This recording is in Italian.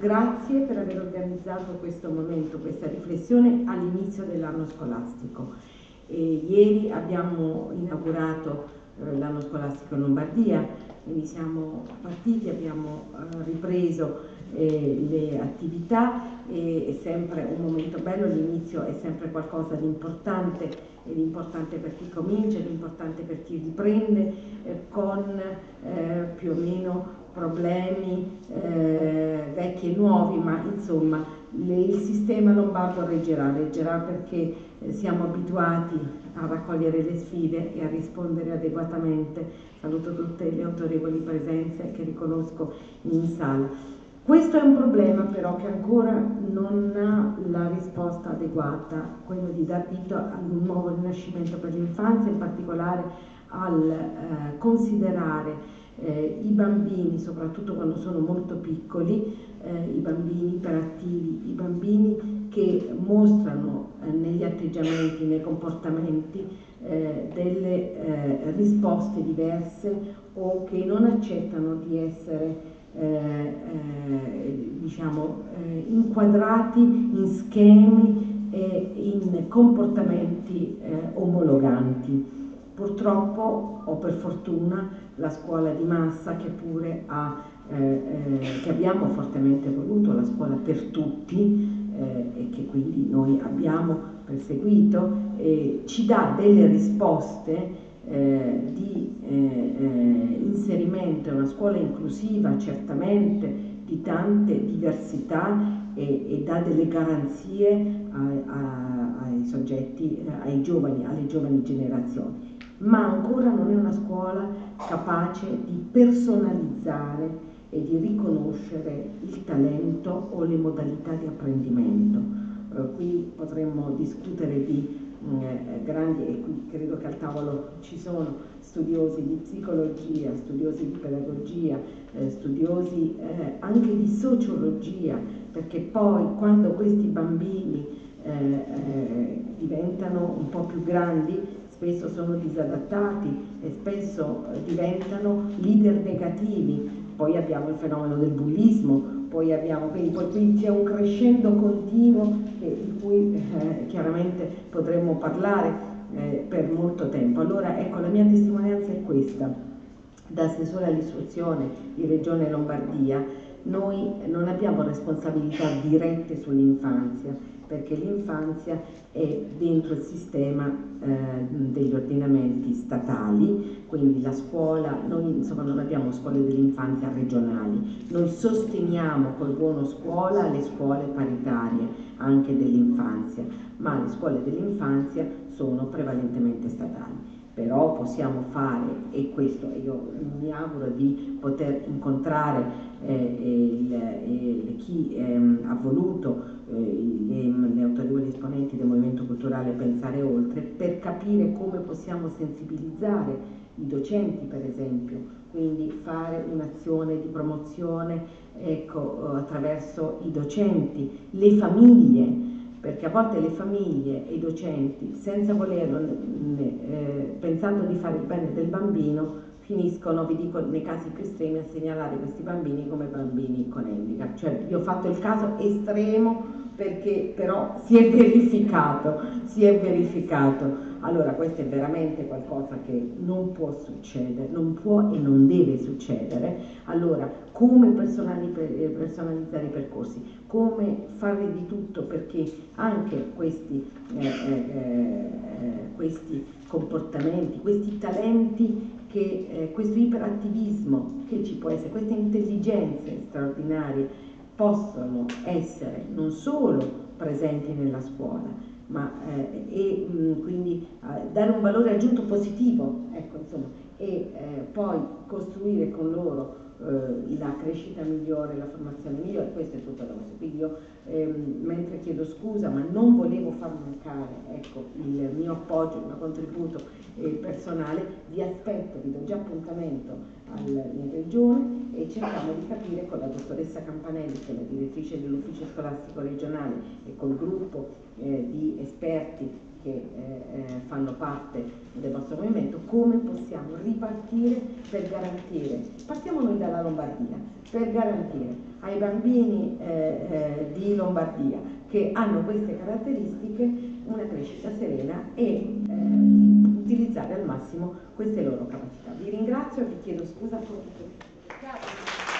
Grazie per aver organizzato questo momento, questa riflessione all'inizio dell'anno scolastico. E ieri abbiamo inaugurato eh, l'anno scolastico in Lombardia, quindi siamo partiti, abbiamo eh, ripreso eh, le attività e è sempre un momento bello, l'inizio è sempre qualcosa di importante, ed importante per chi comincia, ed importante per chi riprende, eh, con eh, più o meno problemi eh, vecchi e nuovi, ma insomma le, il sistema lombardo reggerà, reggerà perché eh, siamo abituati a raccogliere le sfide e a rispondere adeguatamente. Saluto tutte le autorevoli presenze che riconosco in sala. Questo è un problema però che ancora non ha la risposta adeguata, quello di dar vita ad un nuovo rinascimento per l'infanzia, in particolare al eh, considerare eh, i bambini, soprattutto quando sono molto piccoli, eh, i bambini iperattivi, i bambini che mostrano eh, negli atteggiamenti, nei comportamenti eh, delle eh, risposte diverse o che non accettano di essere diciamo, inquadrati in schemi e in comportamenti omologanti. Purtroppo o per fortuna la scuola di massa che pure ha, eh, eh, che abbiamo fortemente voluto, la scuola per tutti eh, e che quindi noi abbiamo perseguito, ci dà delle risposte eh, di eh, eh, inserimento in una scuola inclusiva certamente di tante diversità e, e dà delle garanzie a, a, ai soggetti, ai giovani, alle giovani generazioni ma ancora non è una scuola capace di personalizzare e di riconoscere il talento o le modalità di apprendimento. Eh, qui potremmo discutere di eh, grandi, e qui credo che al tavolo ci sono studiosi di psicologia, studiosi di pedagogia, eh, studiosi eh, anche di sociologia, perché poi quando questi bambini eh, eh, diventano un po' più grandi spesso sono disadattati e spesso eh, diventano leader negativi. Poi abbiamo il fenomeno del bullismo, poi abbiamo, quindi c'è un crescendo continuo eh, di cui eh, chiaramente potremmo parlare eh, per molto tempo. Allora ecco, la mia testimonianza è questa, da assessore all'istruzione di Regione Lombardia, noi non abbiamo responsabilità dirette sull'infanzia, perché l'infanzia è dentro il sistema eh, degli ordinamenti statali, quindi la scuola, noi insomma non abbiamo scuole dell'infanzia regionali, noi sosteniamo col buono scuola le scuole paritarie anche dell'infanzia, ma le scuole dell'infanzia sono prevalentemente statali però possiamo fare, e questo io mi auguro di poter incontrare eh, il, il, chi ehm, ha voluto eh, le, autorevoli esponenti del Movimento Culturale Pensare Oltre, per capire come possiamo sensibilizzare i docenti per esempio, quindi fare un'azione di promozione ecco, attraverso i docenti, le famiglie, perché a volte le famiglie e i docenti, senza volerlo, eh, pensando di fare il bene del bambino, finiscono, vi dico nei casi più estremi, a segnalare questi bambini come bambini con handicap. Cioè, io ho fatto il caso estremo perché però si è verificato, si è verificato. Allora questo è veramente qualcosa che non può succedere, non può e non deve succedere. Allora come eh, personalizzare i percorsi, come fare di tutto perché anche questi, eh, eh, eh, questi comportamenti, questi talenti che eh, questo iperattivismo che ci può essere, queste intelligenze straordinarie possono essere non solo presenti nella scuola, ma eh, e mh, quindi eh, dare un valore aggiunto positivo, ecco, insomma, e eh, poi costruire con loro eh, la crescita migliore, la formazione migliore, questo è tutto da questo. Quindi io ehm, mentre chiedo scusa, ma non volevo far mancare ecco, il mio appoggio, il mio contributo eh, personale, vi aspetto, vi do già appuntamento al, in regione e cerchiamo di capire con la dottoressa Campanelli, che è la direttrice dell'ufficio scolastico regionale e col gruppo eh, di esperti che eh, eh, fanno parte del vostro movimento, come possiamo ripartire per garantire, partiamo noi dalla Lombardia, per garantire ai bambini eh, eh, di Lombardia che hanno queste caratteristiche una crescita serena e eh, utilizzare al massimo queste loro capacità. Vi ringrazio e vi chiedo scusa tutto. Grazie.